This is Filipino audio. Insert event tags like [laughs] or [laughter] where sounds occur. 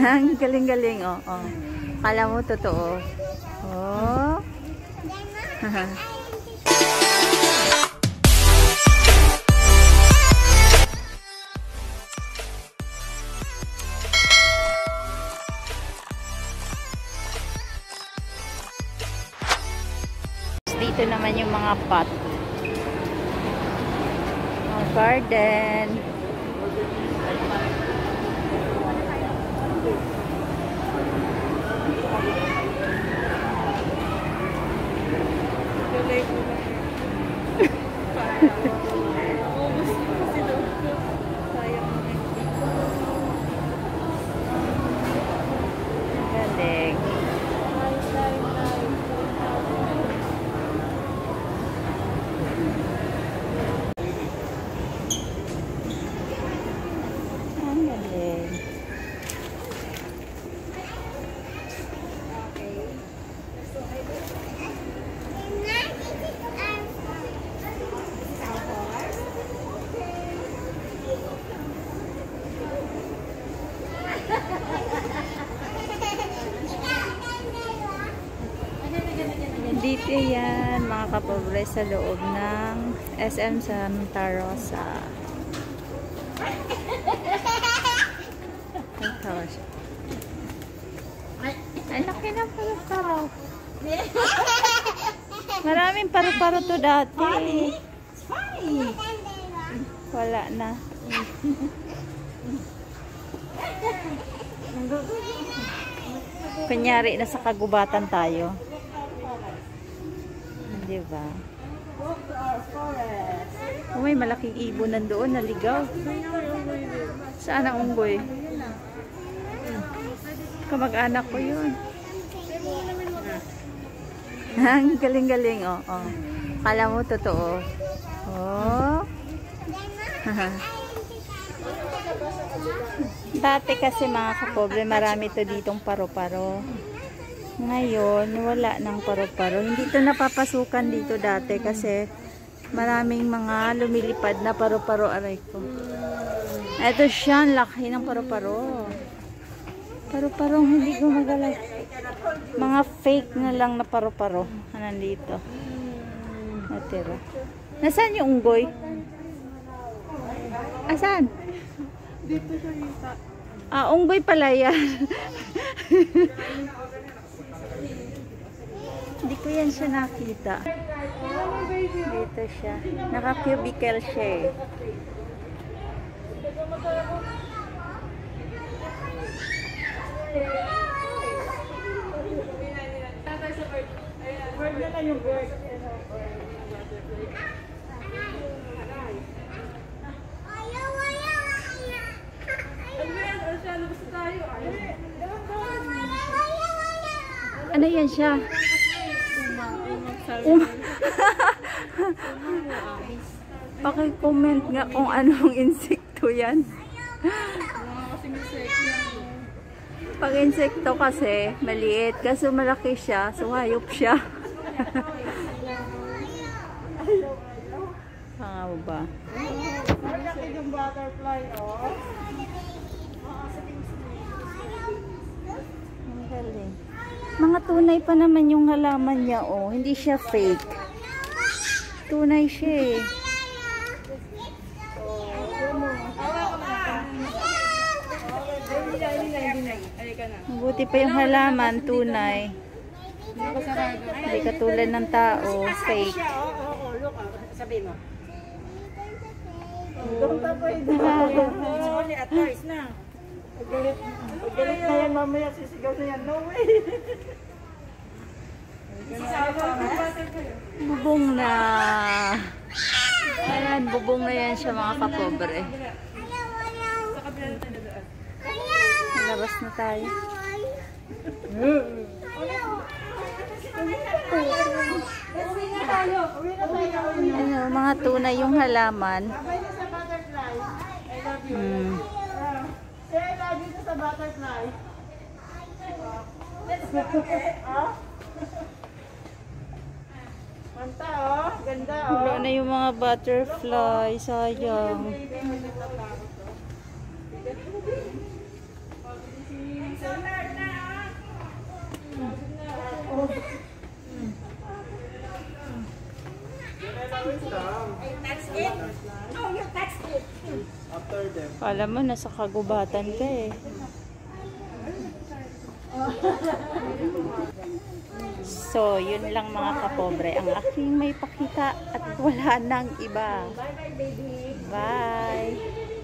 Ang galing-galing, oh. oh. Kala mo totoo. Oh. [laughs] Dito naman yung mga pot. Mga garden. Thank you. Dito yan, mga kapobre, sa loob ng SM Santa Rosa. Ay, tawa siya. Ay, laki ng paru-paro. Maraming paru-paro to dati. Wala na. Kunyari, nasa kagubatan tayo. Di ba? May malaking ibon nandoon, naligaw. Saan ang unggoy? Kamag-anak ko yun. [laughs] Ang galing-galing, oh, oh. Kala mo totoo. Oh. [laughs] Dati kasi mga kapobre, marami to ditong paro-paro. Ngayon, wala ng paro-paro. Hindi to napapasukan dito dati kasi maraming mga lumilipad na paro-paro aray ko. Ito siya, ang laki ng paro-paro. Paro-parong hindi gumagalaw. Mga fake na lang na paro-paro. Nandito. Natira. Nasaan yung unggoy? Asan? Dito siya. Ah, unggoy pala yan. [laughs] Hindi ko yan siya nakita. Dito siya. Naka-cubicle siya eh. Bird na lang yung bird. Ano yan? Siya? Labas na tayo. Ano yan siya? Magsabi. Um [laughs] Paki-comment nga kung anong insekto yan. Pag insekto kasi, maliit. Kasi malaki siya, so hayop siya. [laughs] Pangaw ba? Ang laki ng butterfly, oh. Ang galing. Mga tunay pa naman yung halaman niya, oh. Hindi siya fake. Tunay siya eh. Mabuti pa yung halaman, tunay. Hindi katulad ng tao, fake. Ah. sabi mo. Tapay Oo, ni advice na. Paggalit na yan mamaya, sisigaw na yan. No way. Bubong na. Ayan, bubong na yan siya mga kapobre. Labas na tayo. Ano, mga tunay yung halaman. Hmm. Say I love you to sa butterfly. [laughs] Ah? Manta, oh. Ganda, oh. Wala na yung mga butterfly. Sayang. Alam mo, nasa kagubatan ka eh. So, yun lang mga kapobre. Ang aking may pakita at wala nang iba. Bye!